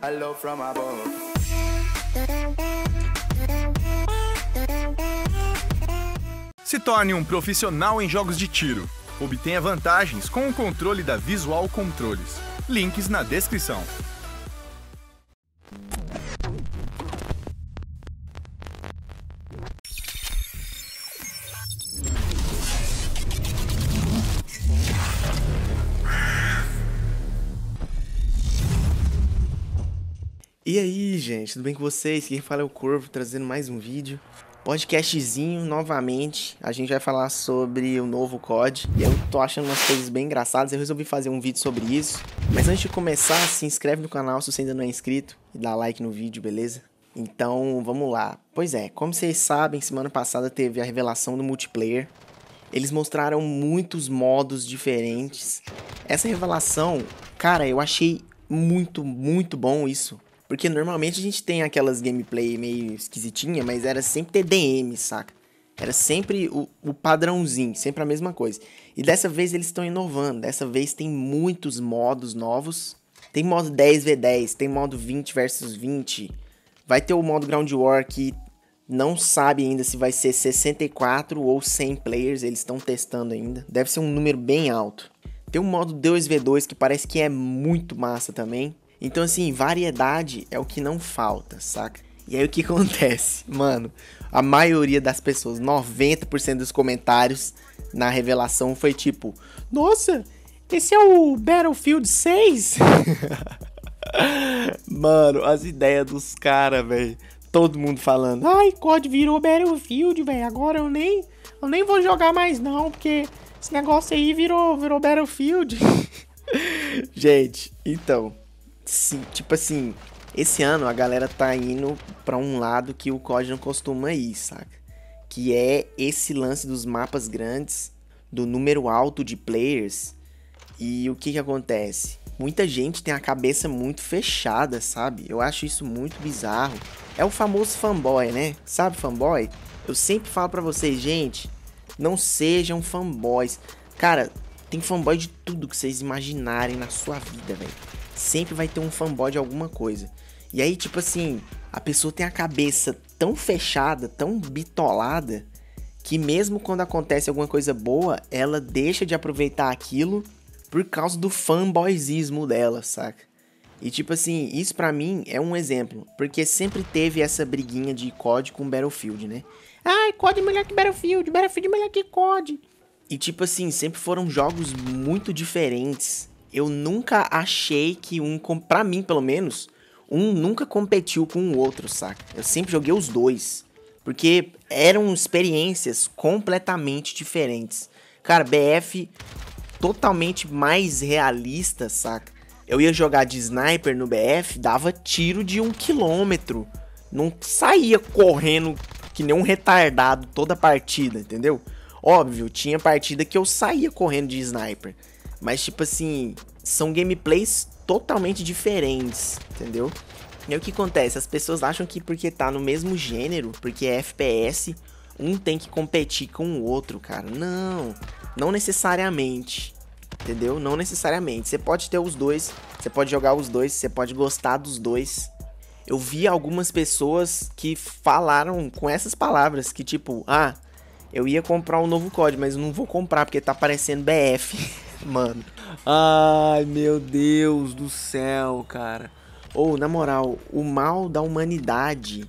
Hello from above. Se torne um profissional em jogos de tiro. Obtenha vantagens com o controle da Visual Controles. Links na descrição. E aí, gente, tudo bem com vocês? Quem fala é o Corvo, trazendo mais um vídeo. Podcastzinho novamente. A gente vai falar sobre o novo COD. Eu tô achando umas coisas bem engraçadas. Eu resolvi fazer um vídeo sobre isso. Mas antes de começar, se inscreve no canal se você ainda não é inscrito e dá like no vídeo, beleza? Então, vamos lá. Pois é, como vocês sabem, semana passada teve a revelação do multiplayer. Eles mostraram muitos modos diferentes. Essa revelação, cara, eu achei muito, muito bom isso. Porque normalmente a gente tem aquelas gameplay meio esquisitinha, mas era sempre TDM, saca? Era sempre o, o padrãozinho, sempre a mesma coisa. E dessa vez eles estão inovando. Dessa vez tem muitos modos novos. Tem modo 10v10, tem modo 20 versus 20. Vai ter o modo Ground War que não sabe ainda se vai ser 64 ou 100 players, eles estão testando ainda. Deve ser um número bem alto. Tem o modo 2v2 que parece que é muito massa também. Então, assim, variedade é o que não falta, saca? E aí o que acontece? Mano, a maioria das pessoas, 90% dos comentários na revelação foi tipo: Nossa, esse é o Battlefield 6? Mano, as ideias dos caras, velho. Todo mundo falando: Ai, COD virou Battlefield, velho. Agora eu nem, eu nem vou jogar mais, não, porque esse negócio aí virou, virou Battlefield. Gente, então, sim, tipo assim, esse ano a galera tá indo para um lado que o COD não costuma ir, saca? Que é esse lance dos mapas grandes, do número alto de players. E o que que acontece? Muita gente tem a cabeça muito fechada, sabe? Eu acho isso muito bizarro. É o famoso fanboy, né? Sabe fanboy? Eu sempre falo para vocês, gente, não sejam fanboys. Cara, tem fanboy de tudo que vocês imaginarem na sua vida, velho sempre vai ter um fanboy de alguma coisa. E aí, tipo assim, a pessoa tem a cabeça tão fechada, tão bitolada, que mesmo quando acontece alguma coisa boa, ela deixa de aproveitar aquilo por causa do fanboyzismo dela, saca? E tipo assim, isso para mim é um exemplo, porque sempre teve essa briguinha de COD com Battlefield, né? Ai, COD é melhor que Battlefield, Battlefield é melhor que COD. E tipo assim, sempre foram jogos muito diferentes eu nunca achei que um, pra mim pelo menos, um nunca competiu com o outro, saca? Eu sempre joguei os dois. Porque eram experiências completamente diferentes. Cara, BF totalmente mais realista, saca? Eu ia jogar de sniper no BF, dava tiro de um quilômetro. Não saía correndo que nem um retardado toda a partida, entendeu? Óbvio, tinha partida que eu saía correndo de sniper. Mas, tipo assim, são gameplays totalmente diferentes, entendeu? E aí o que acontece? As pessoas acham que porque tá no mesmo gênero, porque é FPS, um tem que competir com o outro, cara. Não, não necessariamente. Entendeu? Não necessariamente. Você pode ter os dois, você pode jogar os dois, você pode gostar dos dois. Eu vi algumas pessoas que falaram com essas palavras, que tipo, ah, eu ia comprar um novo código, mas não vou comprar porque tá parecendo BF. Mano. Ai, meu Deus do céu, cara. Ou, oh, na moral, o mal da humanidade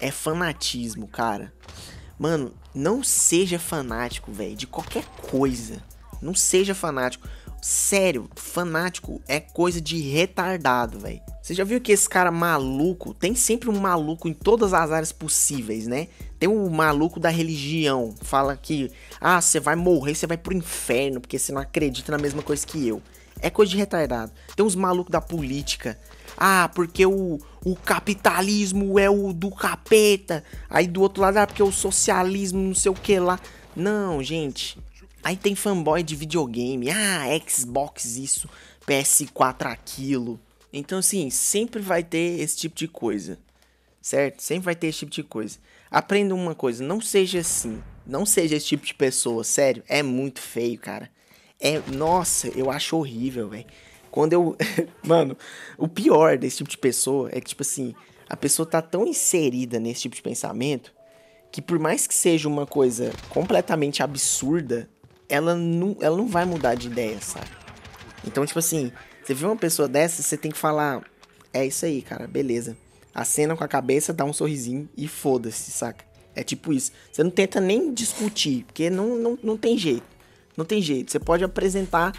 é fanatismo, cara. Mano, não seja fanático, velho, de qualquer coisa. Não seja fanático. Sério, fanático é coisa de retardado, velho. Você já viu que esse cara maluco, tem sempre um maluco em todas as áreas possíveis, né? Tem o um maluco da religião, fala que, ah, você vai morrer, você vai pro inferno, porque você não acredita na mesma coisa que eu. É coisa de retardado. Tem uns malucos da política. Ah, porque o, o capitalismo é o do capeta. Aí do outro lado, ah, porque o socialismo não sei o que lá. Não, gente. Aí tem fanboy de videogame. Ah, Xbox isso, PS4 aquilo. Então, assim, sempre vai ter esse tipo de coisa. Certo? Sempre vai ter esse tipo de coisa. Aprenda uma coisa, não seja assim. Não seja esse tipo de pessoa, sério. É muito feio, cara. É, nossa, eu acho horrível, velho. Quando eu. Mano, o pior desse tipo de pessoa é que, tipo assim, a pessoa tá tão inserida nesse tipo de pensamento que, por mais que seja uma coisa completamente absurda, ela não, ela não vai mudar de ideia, sabe? Então, tipo assim, você vê uma pessoa dessa, você tem que falar: é isso aí, cara, beleza. Acena com a cabeça, dá um sorrisinho e foda-se, saca? É tipo isso. Você não tenta nem discutir, porque não, não, não tem jeito. Não tem jeito. Você pode apresentar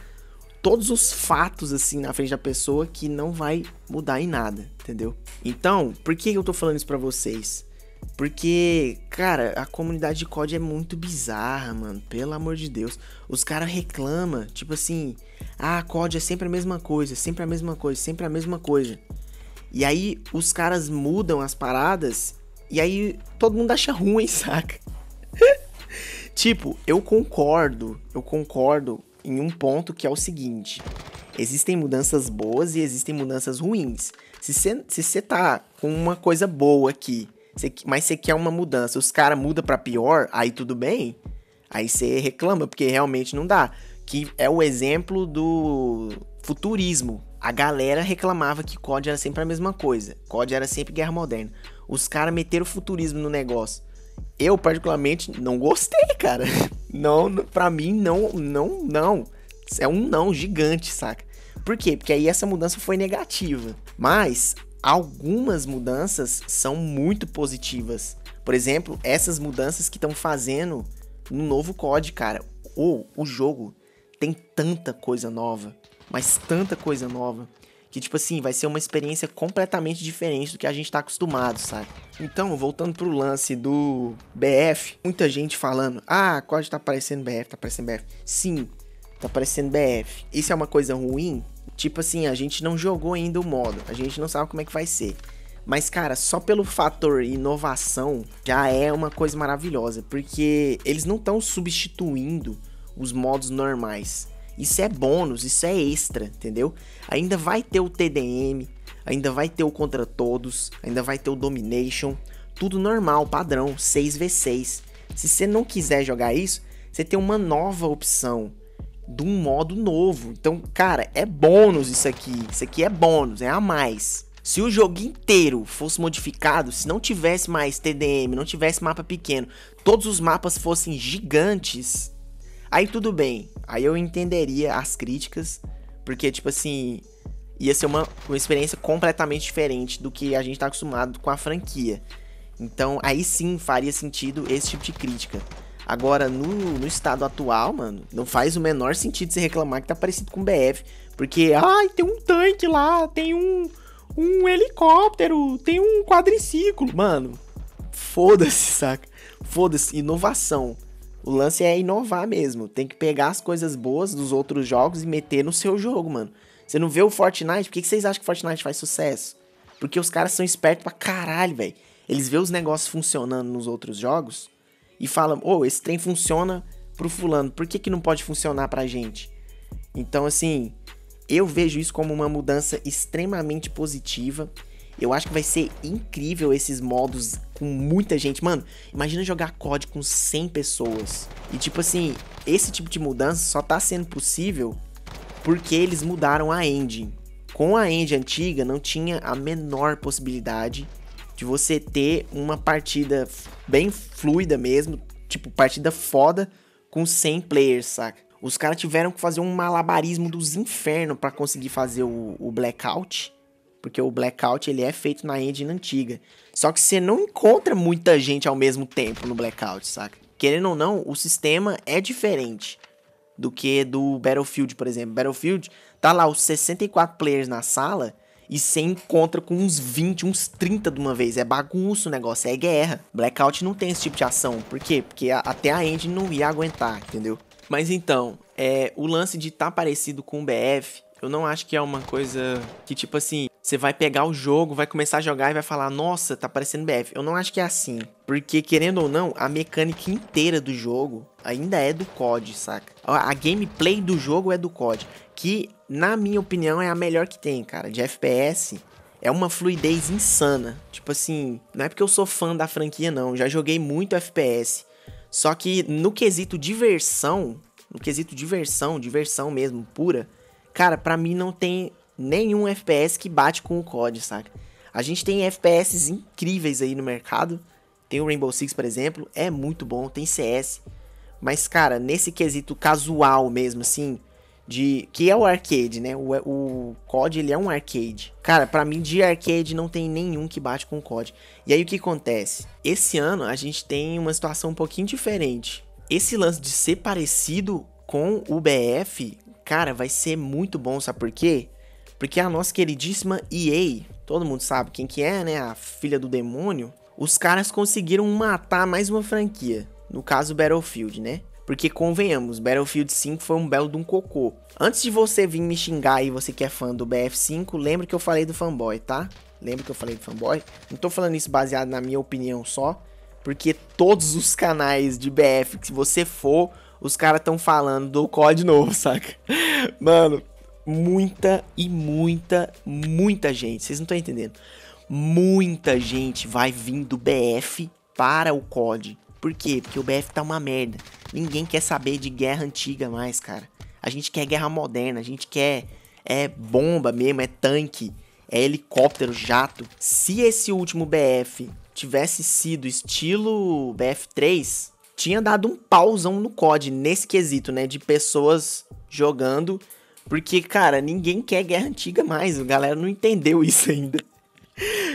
todos os fatos assim na frente da pessoa que não vai mudar em nada, entendeu? Então, por que eu tô falando isso pra vocês? Porque, cara, a comunidade de COD é muito bizarra, mano. Pelo amor de Deus. Os caras reclamam, tipo assim, ah, COD é sempre a mesma coisa, sempre a mesma coisa, sempre a mesma coisa. E aí os caras mudam as paradas e aí todo mundo acha ruim, saca? tipo, eu concordo, eu concordo em um ponto que é o seguinte: existem mudanças boas e existem mudanças ruins. Se você tá com uma coisa boa aqui, cê, mas você quer uma mudança, os caras mudam para pior, aí tudo bem. Aí você reclama, porque realmente não dá. Que é o exemplo do futurismo. A galera reclamava que COD era sempre a mesma coisa. COD era sempre guerra moderna. Os caras meteram futurismo no negócio. Eu, particularmente, não gostei, cara. Não, pra mim, não, não, não. É um não gigante, saca? Por quê? Porque aí essa mudança foi negativa. Mas algumas mudanças são muito positivas. Por exemplo, essas mudanças que estão fazendo no novo COD, cara. Ou o jogo tem tanta coisa nova, mas tanta coisa nova que, tipo assim, vai ser uma experiência completamente diferente do que a gente tá acostumado, sabe? Então, voltando pro lance do BF, muita gente falando, ah, COD tá parecendo BF, tá parecendo BF. Sim, tá parecendo BF. Isso é uma coisa ruim? Tipo assim, a gente não jogou ainda o modo, a gente não sabe como é que vai ser. Mas, cara, só pelo fator inovação já é uma coisa maravilhosa, porque eles não estão substituindo os modos normais. Isso é bônus, isso é extra, entendeu? Ainda vai ter o TDM, ainda vai ter o contra todos, ainda vai ter o domination, tudo normal, padrão, 6v6. Se você não quiser jogar isso, você tem uma nova opção de um modo novo. Então, cara, é bônus isso aqui. Isso aqui é bônus, é a mais. Se o jogo inteiro fosse modificado, se não tivesse mais TDM, não tivesse mapa pequeno, todos os mapas fossem gigantes, Aí tudo bem, aí eu entenderia as críticas, porque, tipo assim, ia ser uma, uma experiência completamente diferente do que a gente tá acostumado com a franquia. Então, aí sim faria sentido esse tipo de crítica. Agora, no, no estado atual, mano, não faz o menor sentido você reclamar que tá parecido com BF. Porque, ai, tem um tanque lá, tem um, um helicóptero, tem um quadriciclo. Mano, foda-se, saca? Foda-se, inovação. O lance é inovar mesmo. Tem que pegar as coisas boas dos outros jogos e meter no seu jogo, mano. Você não vê o Fortnite? Por que, vocês acham que Fortnite faz sucesso? Porque os caras são espertos pra caralho, velho. Eles vê os negócios funcionando nos outros jogos e falam: ô, oh, esse trem funciona pro fulano, por que, que não pode funcionar pra gente? Então, assim, eu vejo isso como uma mudança extremamente positiva eu acho que vai ser incrível esses modos com muita gente. Mano, imagina jogar COD com 100 pessoas. E tipo assim, esse tipo de mudança só tá sendo possível porque eles mudaram a engine. Com a engine antiga não tinha a menor possibilidade de você ter uma partida bem fluida mesmo, tipo partida foda com 100 players, saca? Os caras tiveram que fazer um malabarismo dos infernos para conseguir fazer o, o blackout porque o Blackout ele é feito na engine antiga. Só que você não encontra muita gente ao mesmo tempo no Blackout, saca? Querendo ou não, o sistema é diferente do que do Battlefield, por exemplo. Battlefield tá lá os 64 players na sala e você encontra com uns 20, uns 30 de uma vez. É bagunço o negócio, é guerra. Blackout não tem esse tipo de ação. Por quê? Porque a, até a engine não ia aguentar, entendeu? Mas então, é, o lance de estar tá parecido com o BF, eu não acho que é uma coisa que, tipo assim, você vai pegar o jogo, vai começar a jogar e vai falar, nossa, tá parecendo BF. Eu não acho que é assim. Porque, querendo ou não, a mecânica inteira do jogo ainda é do COD, saca? A gameplay do jogo é do COD. Que, na minha opinião, é a melhor que tem, cara. De FPS, é uma fluidez insana. Tipo assim, não é porque eu sou fã da franquia, não. Já joguei muito FPS. Só que no quesito diversão, no quesito diversão, diversão mesmo, pura, cara, pra mim não tem nenhum FPS que bate com o COD, saca? A gente tem FPS incríveis aí no mercado. Tem o Rainbow Six, por exemplo, é muito bom, tem CS. Mas, cara, nesse quesito casual mesmo, assim, de que é o arcade, né? O, o COD ele é um arcade. Cara, para mim de arcade não tem nenhum que bate com o COD. E aí o que acontece? Esse ano a gente tem uma situação um pouquinho diferente. Esse lance de ser parecido com o BF, cara, vai ser muito bom, sabe por quê? Porque a nossa queridíssima EA, todo mundo sabe quem que é, né? A filha do demônio. Os caras conseguiram matar mais uma franquia. No caso, Battlefield, né? Porque convenhamos, Battlefield 5 foi um belo de um cocô. Antes de você vir me xingar e você que é fã do BF5, lembre que eu falei do fanboy, tá? Lembra que eu falei do fanboy? Não tô falando isso baseado na minha opinião só, porque todos os canais de BF que se você for, os caras estão falando do COD novo, saca? Mano, muita e muita, muita gente, vocês não estão entendendo. Muita gente vai vir do BF para o COD. Por quê? Porque o BF tá uma merda. Ninguém quer saber de guerra antiga mais, cara. A gente quer guerra moderna, a gente quer é bomba mesmo, é tanque, é helicóptero, jato. Se esse último BF tivesse sido estilo BF3, tinha dado um pausão no COD nesse quesito, né, de pessoas jogando, porque cara, ninguém quer guerra antiga mais, a galera não entendeu isso ainda.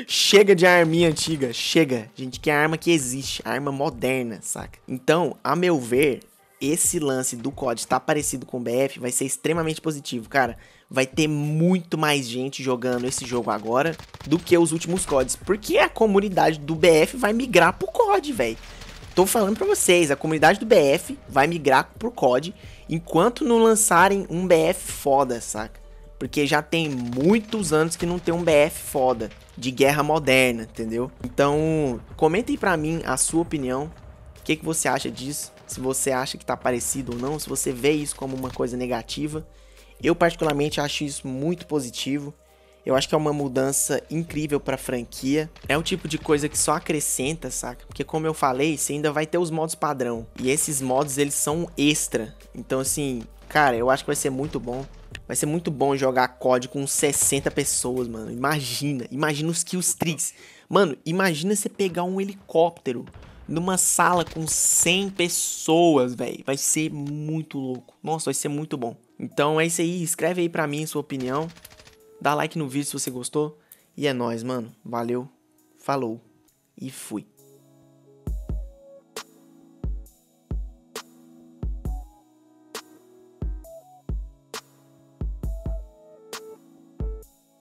Chega de arminha antiga, chega. Gente quer arma que existe, arma moderna, saca? Então, a meu ver, esse lance do COD estar tá parecido com o BF vai ser extremamente positivo, cara. Vai ter muito mais gente jogando esse jogo agora do que os últimos CODs, porque a comunidade do BF vai migrar pro COD, velho. Tô falando pra vocês, a comunidade do BF vai migrar pro COD enquanto não lançarem um BF foda, saca? Porque já tem muitos anos que não tem um BF foda de guerra moderna, entendeu? Então, comentem para mim a sua opinião. O que, que você acha disso? Se você acha que tá parecido ou não, se você vê isso como uma coisa negativa. Eu particularmente acho isso muito positivo. Eu acho que é uma mudança incrível para a franquia. É o tipo de coisa que só acrescenta, saca? Porque como eu falei, você ainda vai ter os modos padrão. E esses modos eles são extra. Então assim, cara, eu acho que vai ser muito bom. Vai ser muito bom jogar COD com 60 pessoas, mano. Imagina, imagina os killstreaks. Mano, imagina você pegar um helicóptero numa sala com 100 pessoas, velho. Vai ser muito louco. Nossa, vai ser muito bom. Então é isso aí, escreve aí pra mim sua opinião. Dá like no vídeo se você gostou. E é nóis, mano. Valeu, falou e fui.